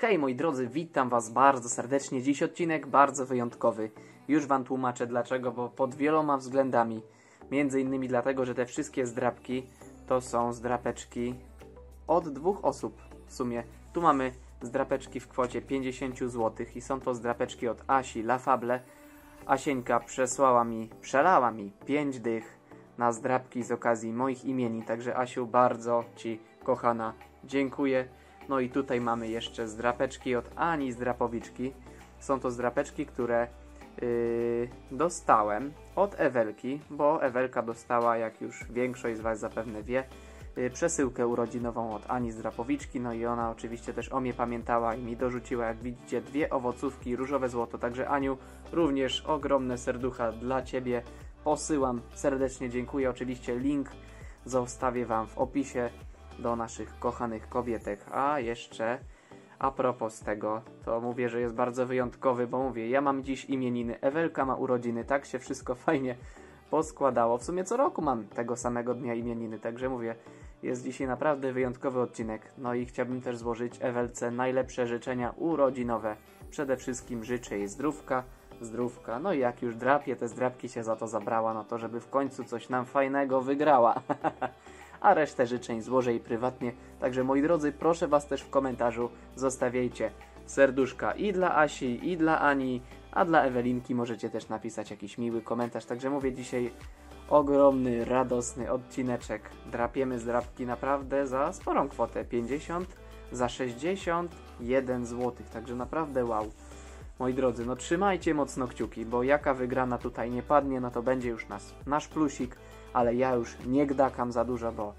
Hej moi drodzy, witam was bardzo serdecznie. Dziś odcinek bardzo wyjątkowy. Już wam tłumaczę dlaczego, bo pod wieloma względami. Między innymi dlatego, że te wszystkie zdrapki to są zdrapeczki od dwóch osób w sumie. Tu mamy zdrapeczki w kwocie 50 zł i są to zdrapeczki od Asi Lafable. Asieńka przesłała mi, przelała mi 5 dych na zdrapki z okazji moich imieni, także Asiu bardzo Ci kochana dziękuję. No i tutaj mamy jeszcze zdrapeczki od Ani Zdrapowiczki. Są to zdrapeczki, które yy, dostałem od Ewelki, bo Ewelka dostała, jak już większość z Was zapewne wie, yy, przesyłkę urodzinową od Ani Zdrapowiczki. No i ona oczywiście też o mnie pamiętała i mi dorzuciła, jak widzicie, dwie owocówki różowe złoto. Także Aniu, również ogromne serducha dla Ciebie posyłam. Serdecznie dziękuję. Oczywiście link zostawię Wam w opisie do naszych kochanych kobietek. A jeszcze a propos tego, to mówię, że jest bardzo wyjątkowy, bo mówię, ja mam dziś imieniny, Ewelka ma urodziny, tak się wszystko fajnie poskładało. W sumie co roku mam tego samego dnia imieniny, także mówię, jest dzisiaj naprawdę wyjątkowy odcinek. No i chciałbym też złożyć Ewelce najlepsze życzenia urodzinowe. Przede wszystkim życzę jej zdrówka, zdrówka. No i jak już drapie, te zdrapki się za to zabrała, no to żeby w końcu coś nam fajnego wygrała. a resztę życzeń złożę jej prywatnie. Także moi drodzy, proszę Was też w komentarzu zostawiajcie serduszka i dla Asi, i dla Ani, a dla Ewelinki możecie też napisać jakiś miły komentarz. Także mówię dzisiaj ogromny, radosny odcineczek. Drapiemy z drapki naprawdę za sporą kwotę. 50 za 61 zł. Także naprawdę wow. Moi drodzy, no trzymajcie mocno kciuki, bo jaka wygrana tutaj nie padnie, no to będzie już nas, nasz plusik ale ja już nie gdakam za dużo, bo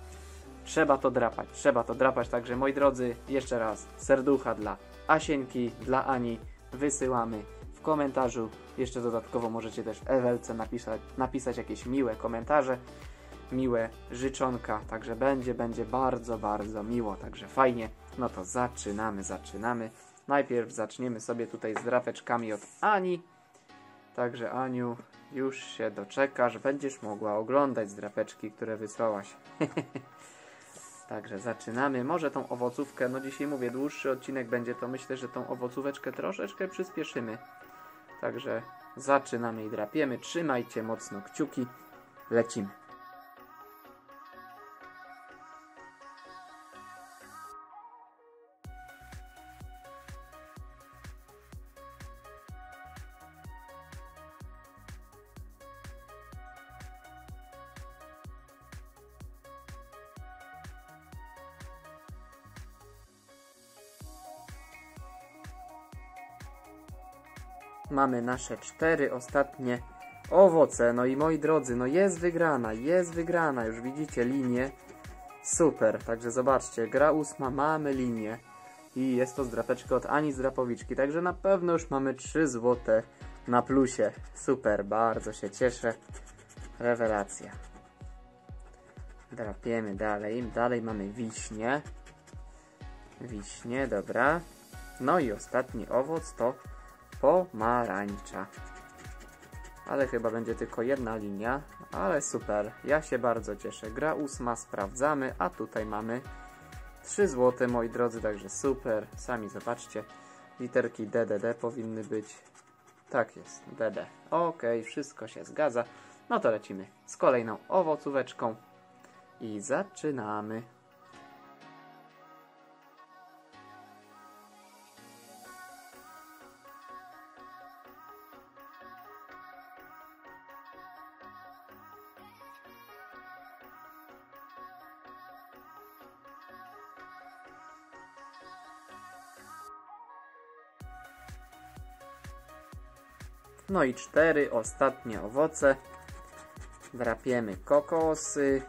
trzeba to drapać, trzeba to drapać. Także moi drodzy, jeszcze raz serducha dla Asieńki, dla Ani wysyłamy w komentarzu. Jeszcze dodatkowo możecie też Ewelce napisać, napisać jakieś miłe komentarze, miłe życzonka. Także będzie, będzie bardzo, bardzo miło. Także fajnie. No to zaczynamy, zaczynamy. Najpierw zaczniemy sobie tutaj z drapeczkami od Ani. Także Aniu, już się doczekasz, będziesz mogła oglądać zdrapeczki, które wysłałaś. Także zaczynamy. Może tą owocówkę, no dzisiaj mówię, dłuższy odcinek będzie, to myślę, że tą owocóweczkę troszeczkę przyspieszymy. Także zaczynamy i drapiemy. Trzymajcie mocno kciuki. Lecimy. Mamy nasze cztery ostatnie owoce. No i moi drodzy, no jest wygrana, jest wygrana. Już widzicie linię. Super, także zobaczcie, gra ósma, mamy linię. I jest to zdrapeczka od Ani Zdrapowiczki, także na pewno już mamy 3 złote na plusie. Super, bardzo się cieszę. Rewelacja. Drapiemy dalej. Dalej mamy wiśnie. Wiśnie, dobra. No i ostatni owoc to pomarańcza. Ale chyba będzie tylko jedna linia, ale super, ja się bardzo cieszę. Gra ósma, sprawdzamy, a tutaj mamy 3 złote, moi drodzy, także super. Sami zobaczcie, literki DDD powinny być. Tak jest, DD. Ok, wszystko się zgadza. No to lecimy z kolejną owocóweczką i zaczynamy. No i cztery ostatnie owoce. Drapiemy kokosy.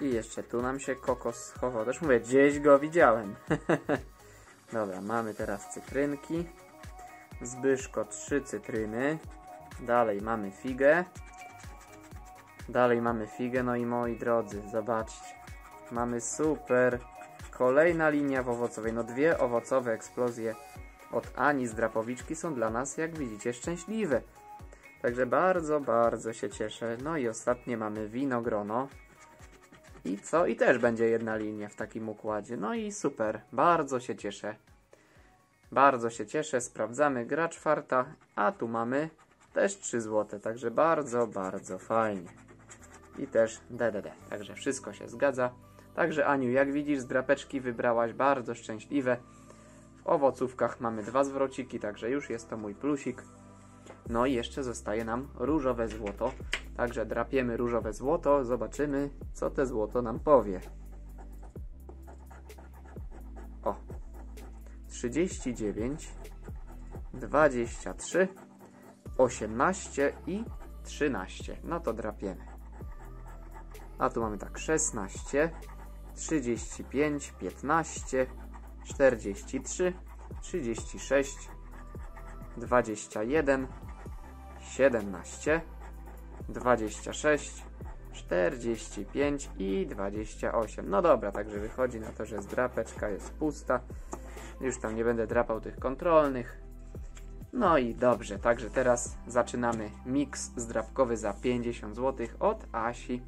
I jeszcze tu nam się kokos schował. Też mówię, gdzieś go widziałem. Dobra, mamy teraz cytrynki. Zbyszko trzy cytryny. Dalej mamy figę. Dalej mamy figę, no i moi drodzy, zobaczcie. Mamy super. Kolejna linia w owocowej. No dwie owocowe eksplozje od Ani z Drapowiczki są dla nas, jak widzicie, szczęśliwe. Także bardzo, bardzo się cieszę. No i ostatnie mamy winogrono. I co? I też będzie jedna linia w takim układzie. No i super, bardzo się cieszę. Bardzo się cieszę, sprawdzamy gra czwarta, a tu mamy też 3 złote, także bardzo, bardzo fajnie. I też DDD, także wszystko się zgadza. Także Aniu, jak widzisz, z drapeczki wybrałaś bardzo szczęśliwe. Owocówkach mamy dwa zwrociki, także już jest to mój plusik. No i jeszcze zostaje nam różowe złoto. Także drapiemy różowe złoto, zobaczymy, co te złoto nam powie. O, 39, 23, 18 i 13. No to drapiemy. A tu mamy tak 16, 35, 15, 43, 36, 21, 17, 26, 45 i 28. No dobra, także wychodzi na to, że zdrapeczka jest pusta. Już tam nie będę drapał tych kontrolnych. No i dobrze, także teraz zaczynamy miks zdrapkowy za 50 zł od Asi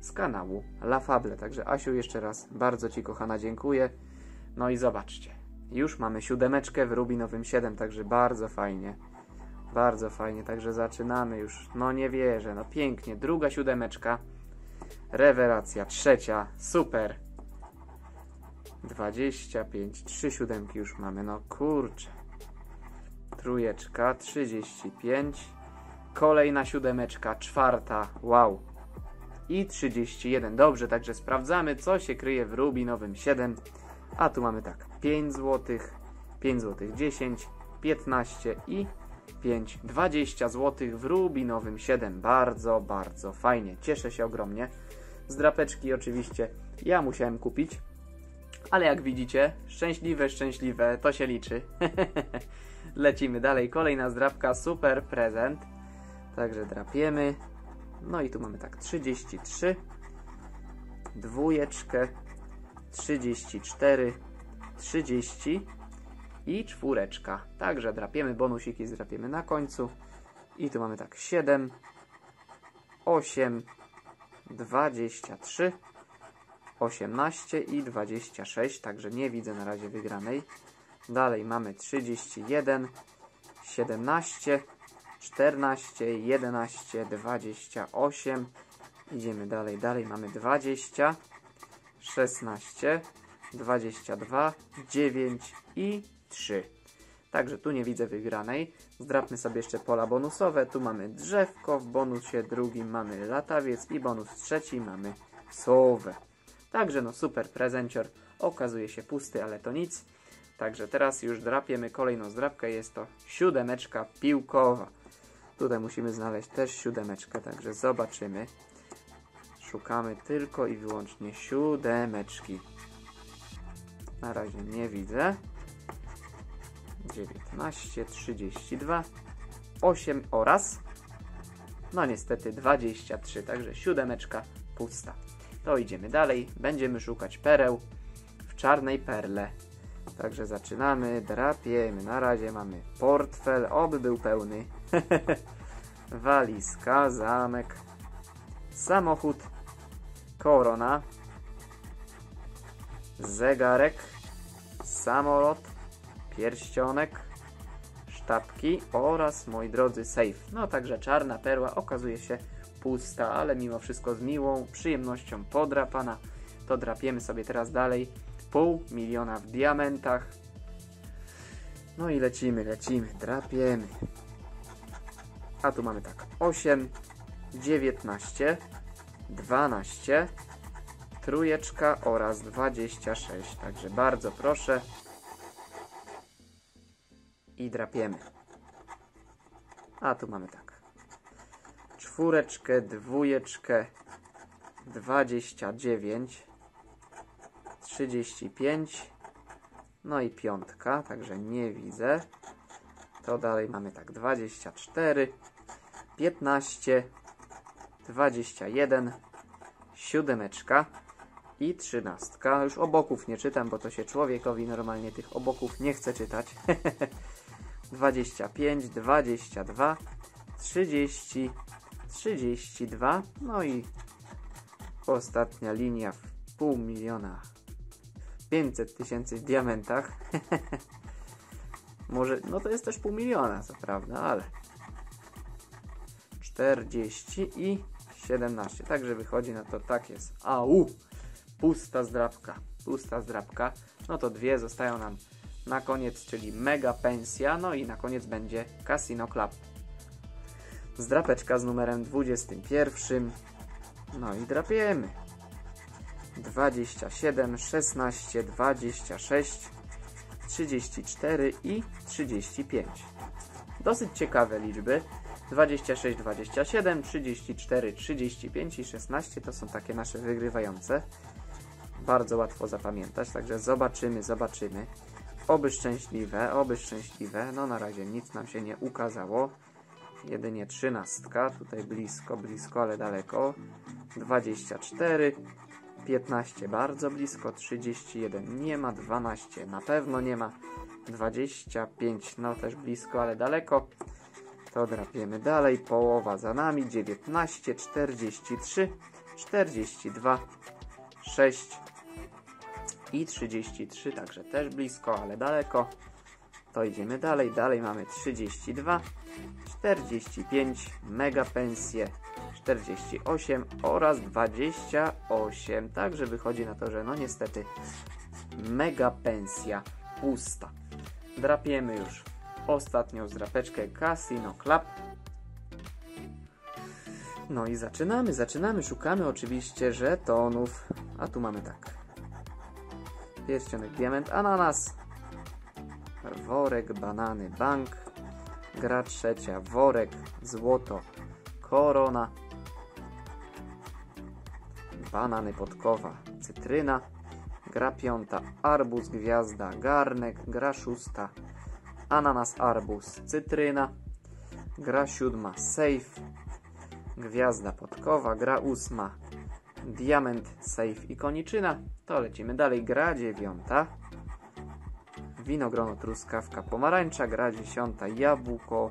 z kanału La Fable. Także Asiu jeszcze raz bardzo Ci kochana dziękuję. No i zobaczcie, już mamy siódemeczkę w Rubinowym 7, także bardzo fajnie. Bardzo fajnie, także zaczynamy już. No nie wierzę, no pięknie. Druga siódemeczka. Rewelacja, trzecia, super. 25, trzy siódemki już mamy, no kurczę. Trójeczka, 35. Kolejna siódemeczka, czwarta, wow. I 31, dobrze, także sprawdzamy, co się kryje w Rubinowym 7. A tu mamy tak, 5 zł, 5 zł 10, 15 i 5, 20 zł w Rubinowym 7. Bardzo, bardzo fajnie. Cieszę się ogromnie. Z drapeczki oczywiście ja musiałem kupić, ale jak widzicie, szczęśliwe, szczęśliwe, to się liczy. Lecimy dalej. Kolejna zdrapka, super prezent. Także drapiemy. No i tu mamy tak 33, dwójeczkę, 34, 30 i czwóreczka. Także drapiemy bonusiki, zdrapiemy na końcu. I tu mamy tak 7, 8, 23, 18 i 26, także nie widzę na razie wygranej. Dalej mamy 31, 17, 14, 11, 28. Idziemy dalej, dalej mamy 20, 16, 22, 9 i 3. Także tu nie widzę wygranej. Zdrapmy sobie jeszcze pola bonusowe. Tu mamy drzewko, w bonusie drugim mamy latawiec i bonus trzeci mamy sowę. Także no super prezencior. Okazuje się pusty, ale to nic. Także teraz już drapiemy kolejną zdrapkę. Jest to siódemeczka piłkowa. Tutaj musimy znaleźć też siódemeczkę, także zobaczymy. Szukamy tylko i wyłącznie siódemeczki. Na razie nie widzę. 19, 32, 8 oraz no niestety 23, także siódemeczka pusta. To idziemy dalej, będziemy szukać pereł w czarnej perle. Także zaczynamy, drapiemy, na razie mamy portfel, oby był pełny, walizka, zamek, samochód, korona, zegarek, samolot, pierścionek, sztabki oraz, moi drodzy, safe. No także czarna perła okazuje się pusta, ale mimo wszystko z miłą przyjemnością podrapana. To drapiemy sobie teraz dalej. Pół miliona w diamentach. No i lecimy, lecimy, drapiemy. A tu mamy tak 8, 19, 12, trójeczka oraz 26. Także bardzo proszę i drapiemy. A tu mamy tak. Czwóreczkę, dwójeczkę, 29, 35, no i piątka, także nie widzę. To dalej mamy tak 24, 15, 21, siódemeczka i trzynastka. Już oboków nie czytam, bo to się człowiekowi normalnie tych oboków nie chce czytać. 25, 22, 30, 32, no i Ostatnia linia w pół miliona. 500 tysięcy w diamentach. Może, no to jest też pół miliona, co prawda, ale 40 i 17. Także wychodzi na to tak jest. Au! Pusta zdrabka. Pusta zdrabka. No to dwie zostają nam na koniec, czyli mega pensja. No i na koniec będzie Casino Club. Zdrapeczka z numerem 21. No i drapiemy. 27, 16, 26, 34 i 35. Dosyć ciekawe liczby. 26, 27, 34, 35 i 16 to są takie nasze wygrywające. Bardzo łatwo zapamiętać, także zobaczymy, zobaczymy. Oby szczęśliwe, oby szczęśliwe. No na razie nic nam się nie ukazało. Jedynie trzynastka, tutaj blisko, blisko, ale daleko. 24, 15 bardzo blisko, 31 nie ma, 12 na pewno nie ma, 25 no też blisko, ale daleko. To drapiemy dalej, połowa za nami, 19, 43, 42, 6 i 33, także też blisko, ale daleko. To idziemy dalej, dalej mamy 32, 45, mega pensje, 48 oraz 28. Także wychodzi na to, że no niestety mega pensja pusta. Drapiemy już ostatnią zdrapeczkę Casino Club. No i zaczynamy, zaczynamy. Szukamy oczywiście żetonów. A tu mamy tak. Pierścionek, diament, ananas. Worek, banany, bank. Gra trzecia, worek, złoto, korona banany podkowa, cytryna, gra piąta, arbuz, gwiazda, garnek, gra szósta, ananas, arbuz, cytryna, gra siódma, safe, gwiazda podkowa, gra ósma, diament, safe i koniczyna. To lecimy dalej, gra dziewiąta, winogrono, truskawka, pomarańcza, gra dziesiąta, jabłko,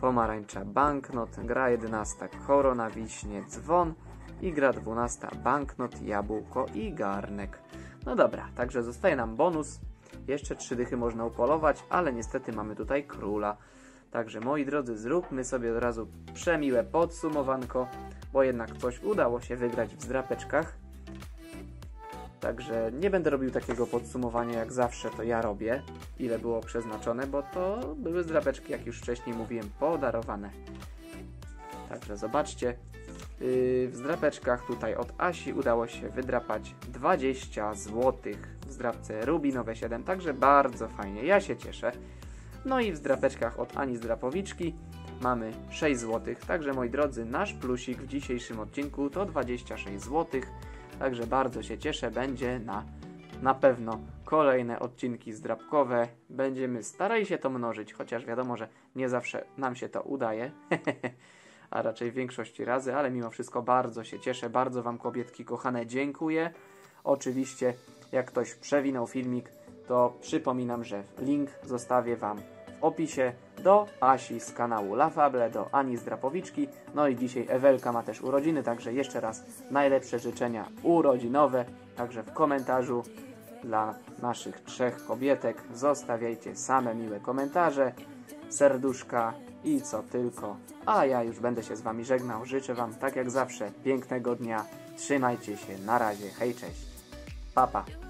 pomarańcza, banknot, gra jedenasta, korona, wiśnie, dzwon, i gra 12 banknot, jabłko i garnek. No dobra, także zostaje nam bonus. Jeszcze trzy dychy można upolować, ale niestety mamy tutaj króla. Także moi drodzy, zróbmy sobie od razu przemiłe podsumowanko, bo jednak coś udało się wygrać w zdrapeczkach. Także nie będę robił takiego podsumowania jak zawsze to ja robię, ile było przeznaczone, bo to były zdrapeczki, jak już wcześniej mówiłem, podarowane. Także zobaczcie, w zdrapeczkach tutaj od Asi udało się wydrapać 20 zł w zdrapce Rubinowe 7, także bardzo fajnie, ja się cieszę. No i w zdrapeczkach od Ani Zdrapowiczki mamy 6 zł, także moi drodzy, nasz plusik w dzisiejszym odcinku to 26 zł, także bardzo się cieszę, będzie na, na pewno kolejne odcinki zdrapkowe, będziemy starali się to mnożyć, chociaż wiadomo, że nie zawsze nam się to udaje. a raczej większości razy, ale mimo wszystko bardzo się cieszę, bardzo Wam kobietki kochane dziękuję. Oczywiście jak ktoś przewinął filmik, to przypominam, że link zostawię Wam w opisie do Asi z kanału Lafable, do Ani Zdrapowiczki. No i dzisiaj Ewelka ma też urodziny, także jeszcze raz najlepsze życzenia urodzinowe. Także w komentarzu dla naszych trzech kobietek zostawiajcie same miłe komentarze, serduszka i co tylko. A ja już będę się z Wami żegnał. Życzę Wam, tak jak zawsze, pięknego dnia. Trzymajcie się. Na razie. Hej, cześć. Papa. Pa.